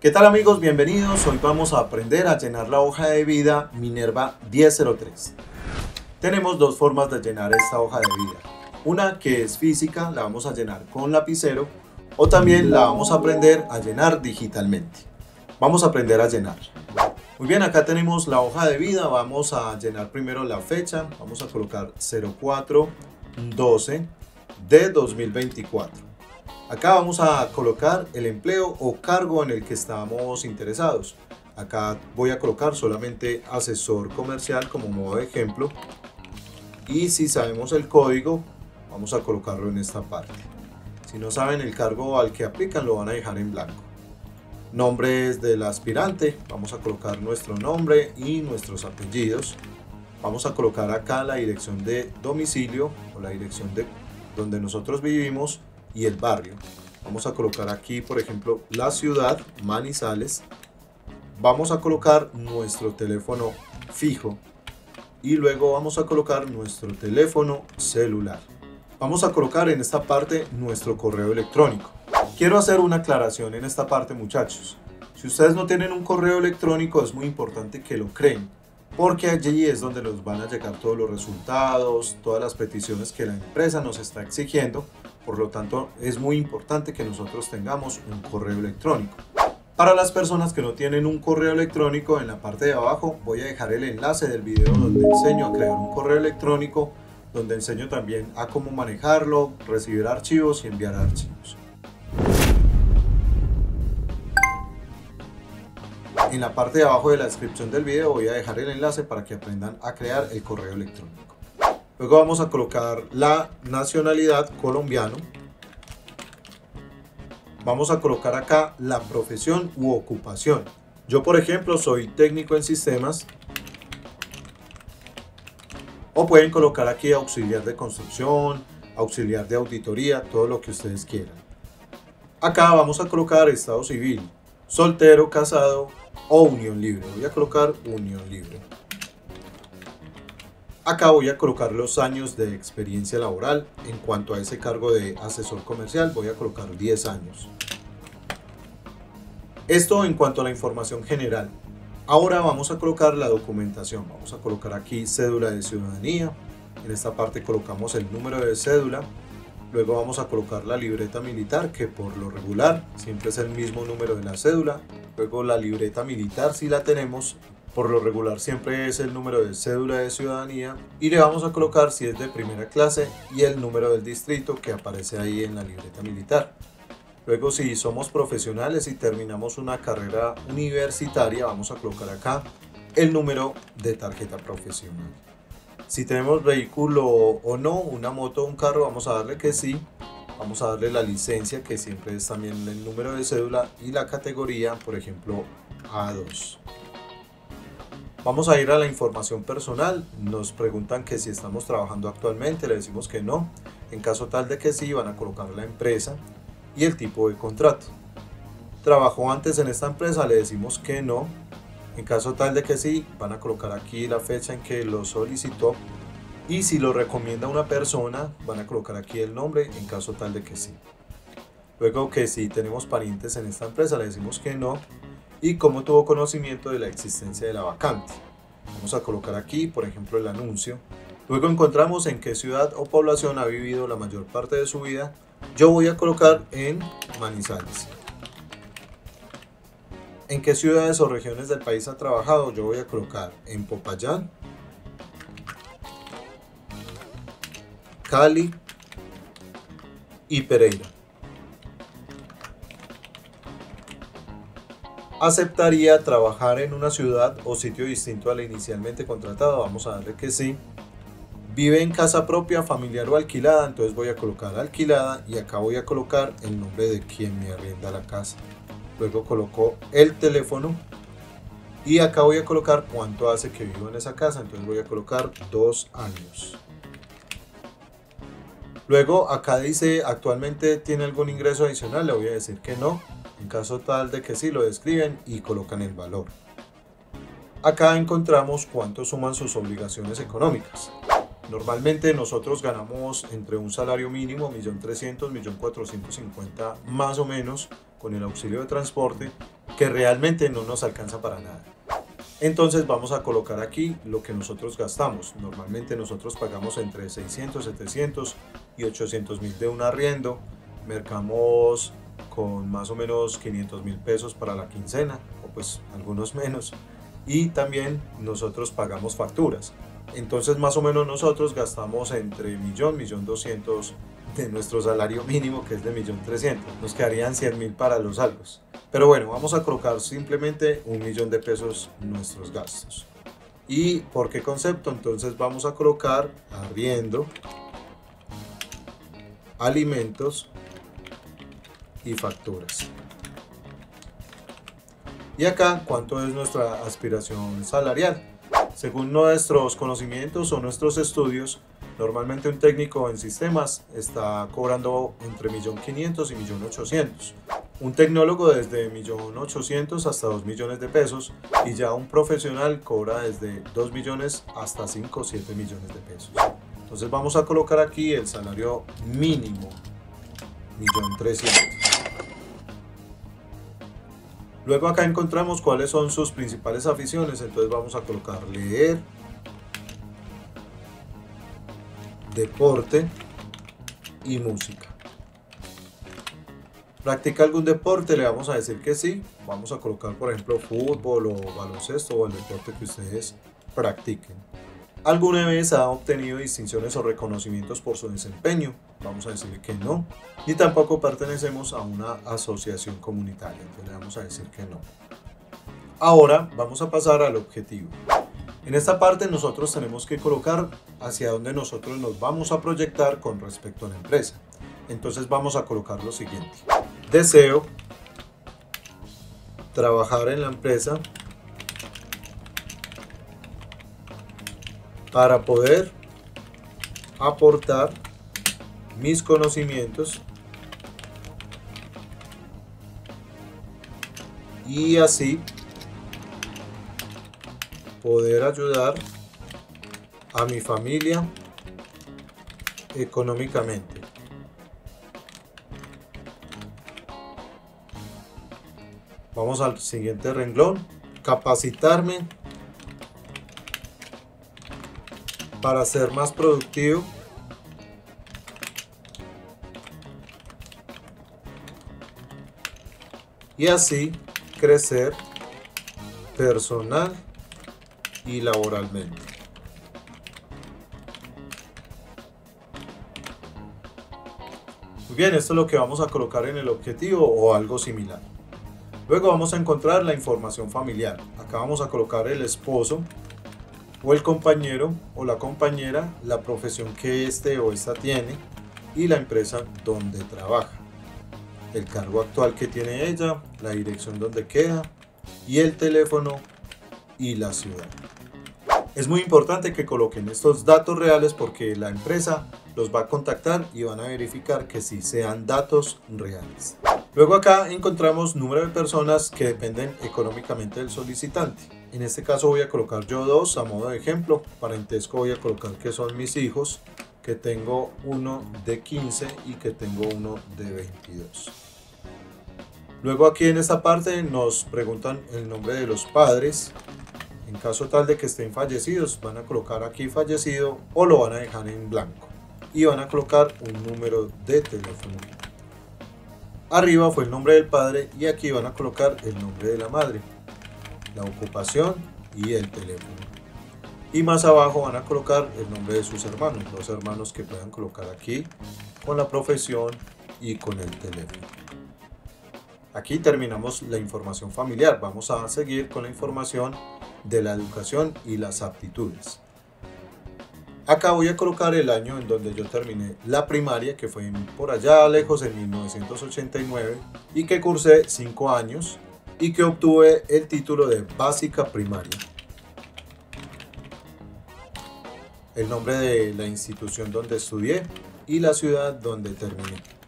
¿Qué tal amigos? Bienvenidos. Hoy vamos a aprender a llenar la hoja de vida Minerva 1003. Tenemos dos formas de llenar esta hoja de vida. Una que es física, la vamos a llenar con lapicero o también la vamos a aprender a llenar digitalmente. Vamos a aprender a llenar. Muy bien, acá tenemos la hoja de vida. Vamos a llenar primero la fecha. Vamos a colocar 0412 de 2024. Acá vamos a colocar el empleo o cargo en el que estamos interesados. Acá voy a colocar solamente asesor comercial como modo de ejemplo. Y si sabemos el código, vamos a colocarlo en esta parte. Si no saben el cargo al que aplican, lo van a dejar en blanco. Nombres del aspirante, vamos a colocar nuestro nombre y nuestros apellidos. Vamos a colocar acá la dirección de domicilio o la dirección de donde nosotros vivimos y el barrio. Vamos a colocar aquí, por ejemplo, la ciudad, Manizales. Vamos a colocar nuestro teléfono fijo y luego vamos a colocar nuestro teléfono celular. Vamos a colocar en esta parte nuestro correo electrónico. Quiero hacer una aclaración en esta parte muchachos. Si ustedes no tienen un correo electrónico es muy importante que lo creen porque allí es donde nos van a llegar todos los resultados, todas las peticiones que la empresa nos está exigiendo por lo tanto, es muy importante que nosotros tengamos un correo electrónico. Para las personas que no tienen un correo electrónico, en la parte de abajo voy a dejar el enlace del video donde enseño a crear un correo electrónico, donde enseño también a cómo manejarlo, recibir archivos y enviar archivos. En la parte de abajo de la descripción del video voy a dejar el enlace para que aprendan a crear el correo electrónico. Luego vamos a colocar la nacionalidad colombiano. Vamos a colocar acá la profesión u ocupación. Yo, por ejemplo, soy técnico en sistemas. O pueden colocar aquí auxiliar de construcción, auxiliar de auditoría, todo lo que ustedes quieran. Acá vamos a colocar estado civil, soltero, casado o unión libre. Voy a colocar unión libre. Acá voy a colocar los años de experiencia laboral. En cuanto a ese cargo de asesor comercial, voy a colocar 10 años. Esto en cuanto a la información general. Ahora vamos a colocar la documentación. Vamos a colocar aquí cédula de ciudadanía. En esta parte colocamos el número de cédula. Luego vamos a colocar la libreta militar, que por lo regular siempre es el mismo número de la cédula. Luego la libreta militar, si la tenemos, por lo regular siempre es el número de cédula de ciudadanía y le vamos a colocar si es de primera clase y el número del distrito que aparece ahí en la libreta militar. Luego si somos profesionales y terminamos una carrera universitaria vamos a colocar acá el número de tarjeta profesional. Si tenemos vehículo o no, una moto o un carro, vamos a darle que sí. Vamos a darle la licencia que siempre es también el número de cédula y la categoría, por ejemplo, A2. Vamos a ir a la información personal. Nos preguntan que si estamos trabajando actualmente, le decimos que no. En caso tal de que sí, van a colocar la empresa y el tipo de contrato. ¿Trabajó antes en esta empresa? Le decimos que no. En caso tal de que sí, van a colocar aquí la fecha en que lo solicitó. Y si lo recomienda una persona, van a colocar aquí el nombre en caso tal de que sí. Luego que si tenemos parientes en esta empresa, le decimos que no y cómo tuvo conocimiento de la existencia de la vacante. Vamos a colocar aquí, por ejemplo, el anuncio. Luego encontramos en qué ciudad o población ha vivido la mayor parte de su vida. Yo voy a colocar en Manizales. ¿En qué ciudades o regiones del país ha trabajado? Yo voy a colocar en Popayán, Cali y Pereira. aceptaría trabajar en una ciudad o sitio distinto a la inicialmente contratada. Vamos a darle que sí. Vive en casa propia, familiar o alquilada, entonces voy a colocar alquilada y acá voy a colocar el nombre de quien me arrienda la casa. Luego coloco el teléfono y acá voy a colocar cuánto hace que vivo en esa casa, entonces voy a colocar dos años. Luego acá dice actualmente tiene algún ingreso adicional, le voy a decir que no. En caso tal de que sí, lo describen y colocan el valor. Acá encontramos cuánto suman sus obligaciones económicas. Normalmente nosotros ganamos entre un salario mínimo, 1.300.000, 1.450.000 más o menos, con el auxilio de transporte, que realmente no nos alcanza para nada. Entonces vamos a colocar aquí lo que nosotros gastamos. Normalmente nosotros pagamos entre 600, 700 y 800 mil de un arriendo. Mercamos con más o menos 500 mil pesos para la quincena, o pues algunos menos. Y también nosotros pagamos facturas. Entonces más o menos nosotros gastamos entre millón, millón doscientos de nuestro salario mínimo que es de millón trescientos. Nos quedarían 100 mil para los saldos. Pero bueno, vamos a colocar simplemente un millón de pesos nuestros gastos. ¿Y por qué concepto? Entonces vamos a colocar arriendo, alimentos y facturas. Y acá, ¿cuánto es nuestra aspiración salarial? Según nuestros conocimientos o nuestros estudios, normalmente un técnico en sistemas está cobrando entre 1.500.000 y 1.800.000. Un tecnólogo desde 1.800.000 hasta 2 millones de pesos y ya un profesional cobra desde 2 millones hasta 5 o 7 millones de pesos. Entonces vamos a colocar aquí el salario mínimo, 1.300.000. Luego acá encontramos cuáles son sus principales aficiones, entonces vamos a colocar leer, deporte y música. ¿Practica algún deporte? Le vamos a decir que sí. Vamos a colocar, por ejemplo, fútbol o baloncesto o el deporte que ustedes practiquen. ¿Alguna vez ha obtenido distinciones o reconocimientos por su desempeño? Vamos a decir que no. Y tampoco pertenecemos a una asociación comunitaria. Entonces le vamos a decir que no. Ahora vamos a pasar al objetivo. En esta parte nosotros tenemos que colocar hacia dónde nosotros nos vamos a proyectar con respecto a la empresa. Entonces vamos a colocar lo siguiente. Deseo trabajar en la empresa para poder aportar mis conocimientos y así poder ayudar a mi familia económicamente. Vamos al siguiente renglón. Capacitarme para ser más productivo. Y así crecer personal y laboralmente. Muy bien, esto es lo que vamos a colocar en el objetivo o algo similar. Luego vamos a encontrar la información familiar. Acá vamos a colocar el esposo o el compañero o la compañera, la profesión que este o esta tiene y la empresa donde trabaja. El cargo actual que tiene ella, la dirección donde queda y el teléfono y la ciudad. Es muy importante que coloquen estos datos reales porque la empresa los va a contactar y van a verificar que sí sean datos reales. Luego acá encontramos número de personas que dependen económicamente del solicitante. En este caso voy a colocar yo dos a modo de ejemplo. Parentesco voy a colocar que son mis hijos, que tengo uno de 15 y que tengo uno de 22. Luego aquí en esta parte nos preguntan el nombre de los padres. En caso tal de que estén fallecidos, van a colocar aquí fallecido o lo van a dejar en blanco. Y van a colocar un número de teléfono. Arriba fue el nombre del padre y aquí van a colocar el nombre de la madre, la ocupación y el teléfono. Y más abajo van a colocar el nombre de sus hermanos, los hermanos que puedan colocar aquí con la profesión y con el teléfono. Aquí terminamos la información familiar. Vamos a seguir con la información de la educación y las aptitudes. Acá voy a colocar el año en donde yo terminé la primaria, que fue por allá lejos en 1989, y que cursé 5 años y que obtuve el título de básica primaria. El nombre de la institución donde estudié y la ciudad donde terminé.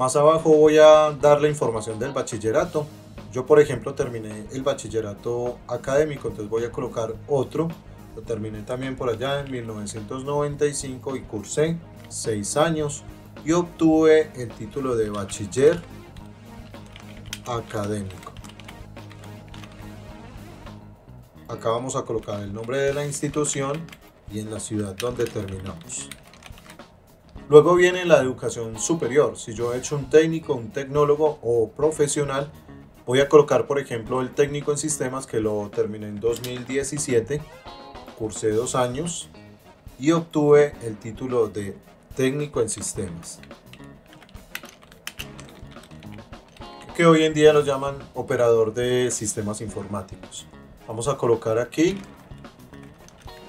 Más abajo voy a dar la información del bachillerato. Yo, por ejemplo, terminé el bachillerato académico, entonces voy a colocar otro lo terminé también por allá en 1995 y cursé 6 años y obtuve el título de bachiller académico. Acá vamos a colocar el nombre de la institución y en la ciudad donde terminamos. Luego viene la educación superior. Si yo he hecho un técnico, un tecnólogo o profesional, voy a colocar por ejemplo el técnico en sistemas que lo terminé en 2017, cursé dos años y obtuve el título de técnico en sistemas. Que hoy en día lo llaman operador de sistemas informáticos. Vamos a colocar aquí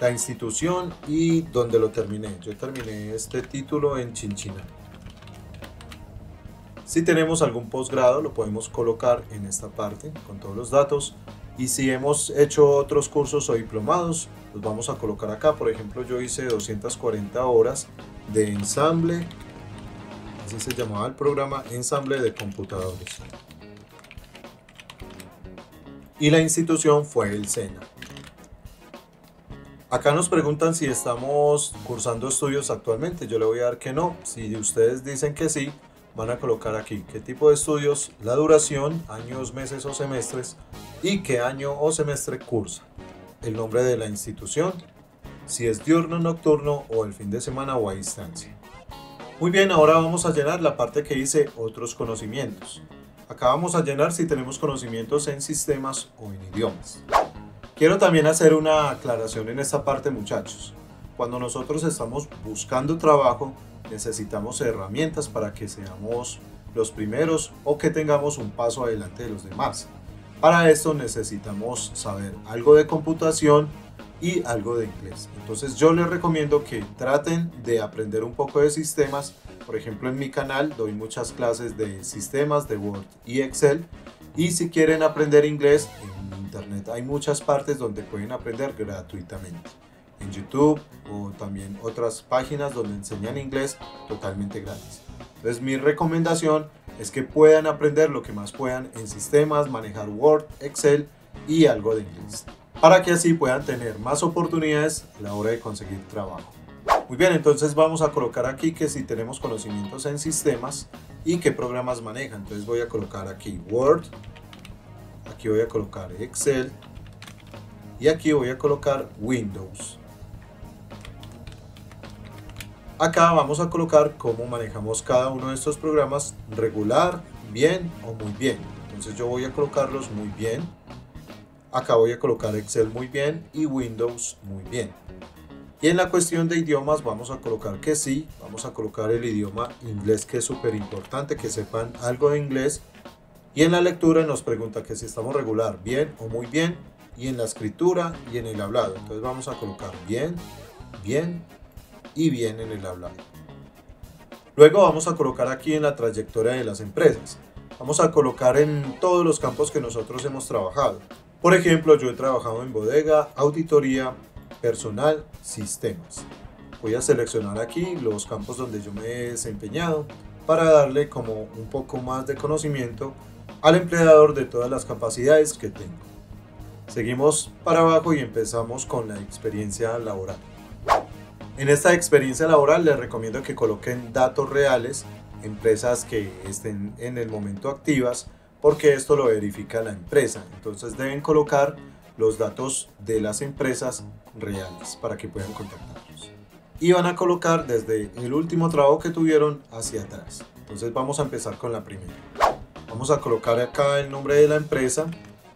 la institución y donde lo terminé. Yo terminé este título en Chinchina. Si tenemos algún posgrado lo podemos colocar en esta parte con todos los datos y si hemos hecho otros cursos o diplomados los vamos a colocar acá. Por ejemplo yo hice 240 horas de ensamble, así se llamaba el programa, ensamble de computadores. Y la institución fue el SENA. Acá nos preguntan si estamos cursando estudios actualmente. Yo le voy a dar que no. Si ustedes dicen que sí, van a colocar aquí qué tipo de estudios, la duración, años, meses o semestres y qué año o semestre cursa. El nombre de la institución, si es diurno, nocturno o el fin de semana o a distancia. Muy bien, ahora vamos a llenar la parte que dice otros conocimientos. Acá vamos a llenar si tenemos conocimientos en sistemas o en idiomas. Quiero también hacer una aclaración en esta parte muchachos. Cuando nosotros estamos buscando trabajo, necesitamos herramientas para que seamos los primeros o que tengamos un paso adelante de los demás. Para esto necesitamos saber algo de computación y algo de inglés. Entonces yo les recomiendo que traten de aprender un poco de sistemas. Por ejemplo en mi canal doy muchas clases de sistemas de Word y Excel. Y si quieren aprender inglés, internet hay muchas partes donde pueden aprender gratuitamente. En YouTube o también otras páginas donde enseñan inglés totalmente gratis. Entonces mi recomendación es que puedan aprender lo que más puedan en sistemas, manejar Word, Excel y algo de inglés. Para que así puedan tener más oportunidades a la hora de conseguir trabajo. Muy bien, entonces vamos a colocar aquí que si tenemos conocimientos en sistemas y qué programas manejan. Entonces voy a colocar aquí Word, aquí voy a colocar Excel y aquí voy a colocar Windows. Acá vamos a colocar cómo manejamos cada uno de estos programas regular, bien o muy bien. Entonces yo voy a colocarlos muy bien. Acá voy a colocar Excel muy bien y Windows muy bien. Y en la cuestión de idiomas vamos a colocar que sí, vamos a colocar el idioma inglés que es súper importante, que sepan algo de inglés y en la lectura nos pregunta que si estamos regular, bien o muy bien. Y en la escritura y en el hablado. Entonces vamos a colocar bien, bien y bien en el hablado. Luego vamos a colocar aquí en la trayectoria de las empresas. Vamos a colocar en todos los campos que nosotros hemos trabajado. Por ejemplo, yo he trabajado en bodega, auditoría, personal, sistemas. Voy a seleccionar aquí los campos donde yo me he desempeñado para darle como un poco más de conocimiento al empleador de todas las capacidades que tengo. Seguimos para abajo y empezamos con la experiencia laboral. En esta experiencia laboral les recomiendo que coloquen datos reales, empresas que estén en el momento activas, porque esto lo verifica la empresa. Entonces deben colocar los datos de las empresas reales para que puedan contactarlos. Y van a colocar desde el último trabajo que tuvieron hacia atrás. Entonces vamos a empezar con la primera. Vamos a colocar acá el nombre de la empresa,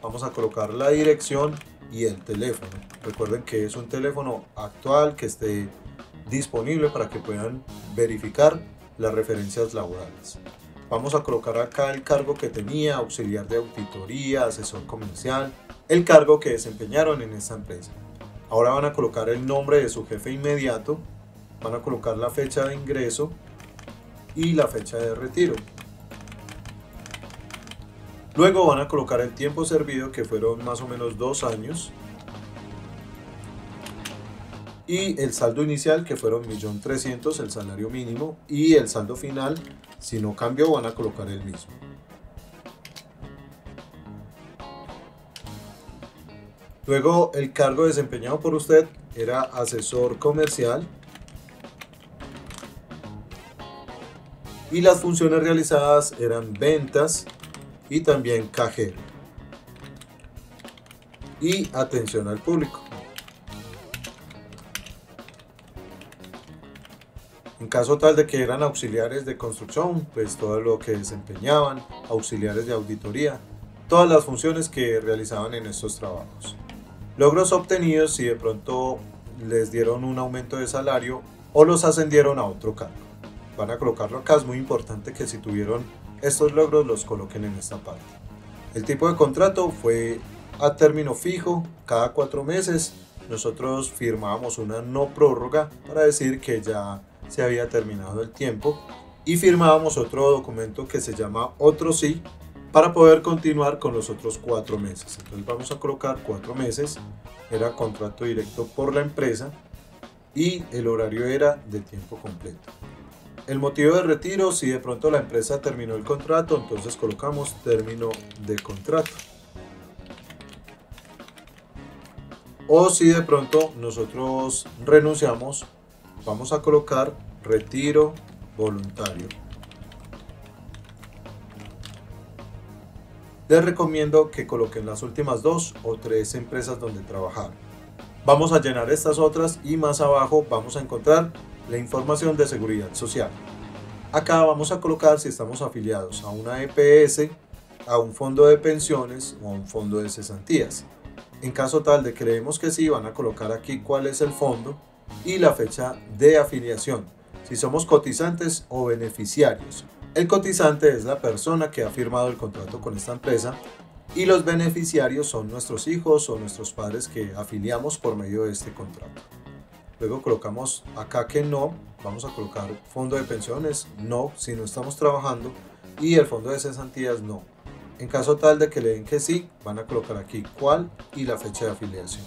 vamos a colocar la dirección y el teléfono. Recuerden que es un teléfono actual que esté disponible para que puedan verificar las referencias laborales. Vamos a colocar acá el cargo que tenía, auxiliar de auditoría, asesor comercial, el cargo que desempeñaron en esta empresa. Ahora van a colocar el nombre de su jefe inmediato, van a colocar la fecha de ingreso y la fecha de retiro. Luego van a colocar el tiempo servido que fueron más o menos dos años. Y el saldo inicial que fueron 1.300.000 el salario mínimo. Y el saldo final, si no cambió, van a colocar el mismo. Luego el cargo desempeñado por usted era asesor comercial. Y las funciones realizadas eran ventas, y también cajero. Y atención al público. En caso tal de que eran auxiliares de construcción, pues todo lo que desempeñaban, auxiliares de auditoría, todas las funciones que realizaban en estos trabajos. Logros obtenidos si de pronto les dieron un aumento de salario o los ascendieron a otro cargo. Van a colocarlo acá, es muy importante que si tuvieron estos logros los coloquen en esta parte. El tipo de contrato fue a término fijo, cada cuatro meses. Nosotros firmábamos una no prórroga para decir que ya se había terminado el tiempo y firmábamos otro documento que se llama otro sí para poder continuar con los otros cuatro meses. Entonces vamos a colocar cuatro meses, era contrato directo por la empresa y el horario era de tiempo completo. El motivo de retiro, si de pronto la empresa terminó el contrato, entonces colocamos término de contrato. O si de pronto nosotros renunciamos, vamos a colocar retiro voluntario. Les recomiendo que coloquen las últimas dos o tres empresas donde trabajar. Vamos a llenar estas otras y más abajo vamos a encontrar la información de seguridad social. Acá vamos a colocar si estamos afiliados a una EPS, a un fondo de pensiones o a un fondo de cesantías. En caso tal de creemos que sí, van a colocar aquí cuál es el fondo y la fecha de afiliación, si somos cotizantes o beneficiarios. El cotizante es la persona que ha firmado el contrato con esta empresa y los beneficiarios son nuestros hijos o nuestros padres que afiliamos por medio de este contrato. Luego colocamos acá que no, vamos a colocar fondo de pensiones, no, si no estamos trabajando, y el fondo de cesantías, no. En caso tal de que le den que sí, van a colocar aquí cuál y la fecha de afiliación.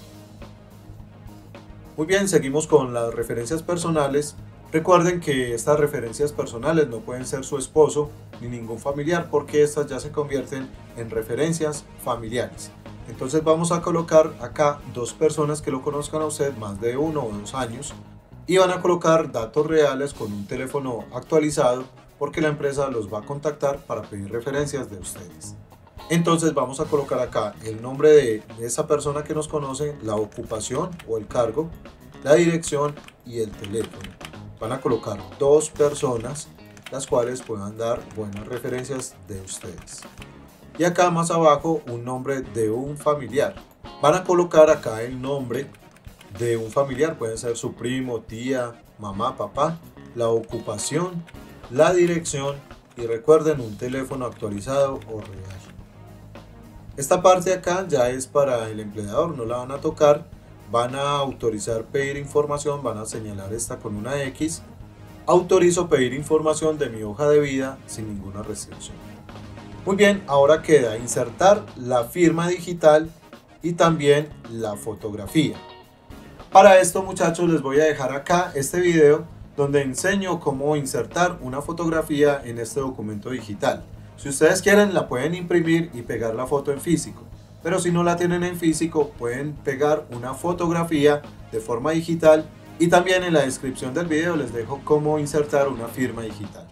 Muy bien, seguimos con las referencias personales. Recuerden que estas referencias personales no pueden ser su esposo ni ningún familiar porque estas ya se convierten en referencias familiares. Entonces vamos a colocar acá dos personas que lo conozcan a usted más de uno o dos años y van a colocar datos reales con un teléfono actualizado porque la empresa los va a contactar para pedir referencias de ustedes. Entonces vamos a colocar acá el nombre de esa persona que nos conoce, la ocupación o el cargo, la dirección y el teléfono. Van a colocar dos personas las cuales puedan dar buenas referencias de ustedes y acá más abajo un nombre de un familiar. Van a colocar acá el nombre de un familiar, puede ser su primo, tía, mamá, papá, la ocupación, la dirección y recuerden un teléfono actualizado o real. Esta parte acá ya es para el empleador, no la van a tocar, van a autorizar pedir información, van a señalar esta con una X. Autorizo pedir información de mi hoja de vida sin ninguna restricción. Muy bien, ahora queda insertar la firma digital y también la fotografía. Para esto muchachos les voy a dejar acá este video donde enseño cómo insertar una fotografía en este documento digital. Si ustedes quieren la pueden imprimir y pegar la foto en físico, pero si no la tienen en físico pueden pegar una fotografía de forma digital y también en la descripción del video les dejo cómo insertar una firma digital.